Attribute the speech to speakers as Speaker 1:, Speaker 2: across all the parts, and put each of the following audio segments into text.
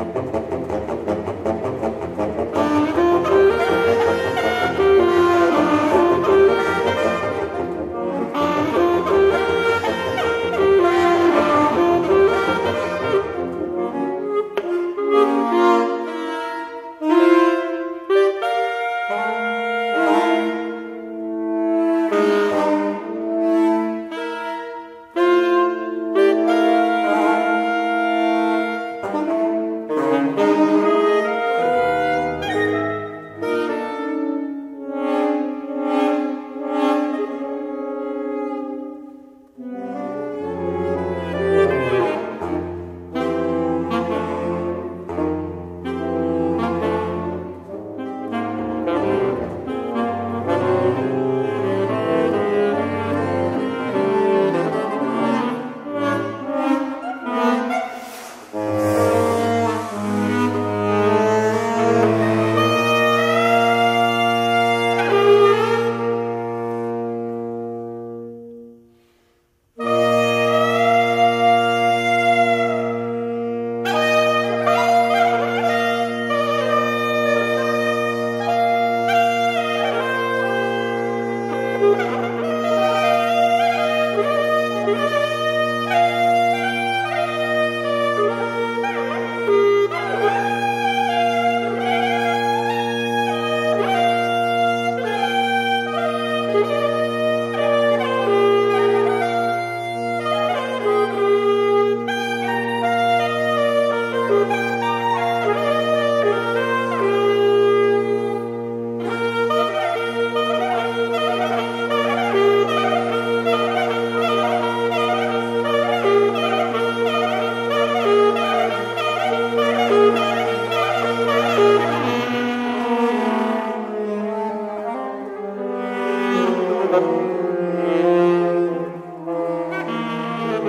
Speaker 1: Música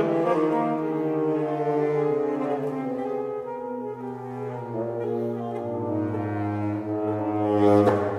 Speaker 1: Thank you.